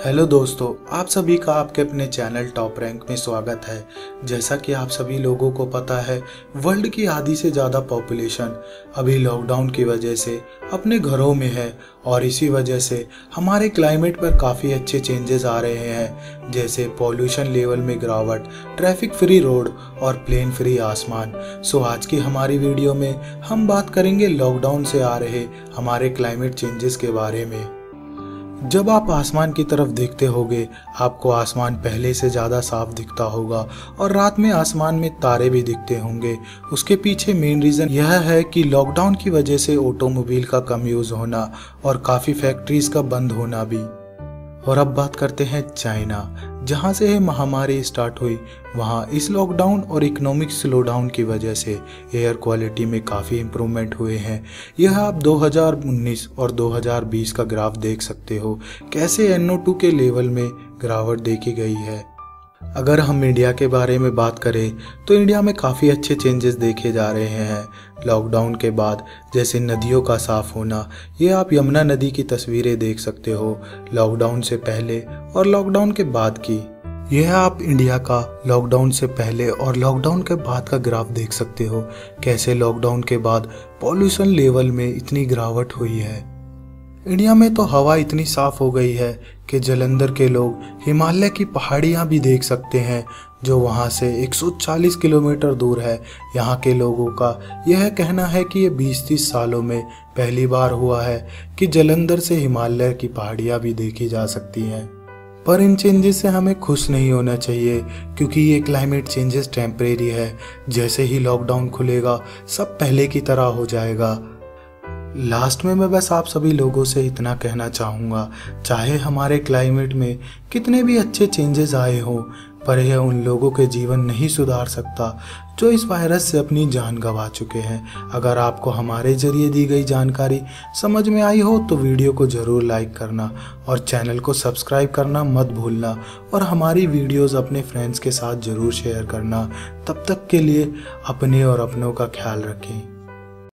Hello दोस्तों, आप सभी का आपके अपने चैनल टॉप रैंक में स्वागत है। जैसा कि आप सभी लोगों को पता है, वर्ल्ड की आधी से ज़्यादा पॉपुलेशन अभी लॉकडाउन की वजह से अपने घरों में है और इसी वजह से हमारे क्लाइमेट पर काफ़ी अच्छे चेंजेस आ रहे हैं। जैसे पॉल्यूशन लेवल में गिरावट, ट्रैफ़िक फ्री रोड और प्लेन फ्री आसमान। सो आज की हमारी वीडियो में हम बात करेंगे लॉकडाउन से आ रहे हमारे क्लाइमेट चेंजेस के बारे में। जब आप आसमान की तरफ़ देखते होंगे, आपको आसमान पहले से ज़्यादा साफ़ दिखता होगा और रात में आसमान में तारे भी दिखते होंगे। उसके पीछे मेन रीज़न यह है कि लॉकडाउन की वजह से ऑटोमोबाइल का कम यूज़ होना और काफ़ी फैक्ट्रीज़ का बंद होना भी। और अब बात करते हैं चाइना। जहाँ से यह महामारी स्टार्ट हुई, वहाँ इस लॉकडाउन और इकोनॉमिक स्लो डाउन की वजह से एयर क्वालिटी में काफ़ी इम्प्रूवमेंट हुए हैं। यह आप 2019 और 2020 का ग्राफ देख सकते हो। कैसे NO2 के लेवल में गिरावट देखी गई है? अगर हम इंडिया के बारे में बात करें तो इंडिया में काफ़ी अच्छे चेंजेस देखे जा रहे हैं। लॉकडाउन के बाद, जैसे नदियों का साफ़ होना, ये आप यमुना नदी की तस्वीरें देख सकते हो लॉकडाउन से पहले और लॉकडाउन के बाद की। यह आप इंडिया का लॉकडाउन से पहले और लॉकडाउन के बाद का ग्राफ देख सकते हो, कैसे लॉकडाउन के बाद पॉल्यूशन लेवल में इतनी गिरावट हुई है। इंडिया में तो हवा इतनी साफ़ हो गई है कि जलंधर के लोग हिमालय की पहाड़ियाँ भी देख सकते हैं, जो वहाँ से 140 किलोमीटर दूर है। यहाँ के लोगों का यह कहना है कि ये 20-30 सालों में पहली बार हुआ है कि जलंधर से हिमालय की पहाड़ियाँ भी देखी जा सकती हैं। पर इन चेंजेस से हमें खुश नहीं होना चाहिए, क्योंकि ये क्लाइमेट चेंजेस टेम्परेरी है। जैसे ही लॉकडाउन खुलेगा, सब पहले की तरह हो जाएगा। लास्ट में मैं बस आप सभी लोगों से इतना कहना चाहूँगा, चाहे हमारे क्लाइमेट में कितने भी अच्छे चेंजेस आए हों, पर यह उन लोगों के जीवन नहीं सुधार सकता जो इस वायरस से अपनी जान गंवा चुके हैं। अगर आपको हमारे ज़रिए दी गई जानकारी समझ में आई हो तो वीडियो को ज़रूर लाइक करना और चैनल को सब्सक्राइब करना मत भूलना और हमारी वीडियोस अपने फ्रेंड्स के साथ ज़रूर शेयर करना। तब तक के लिए अपने और अपनों का ख्याल रखें।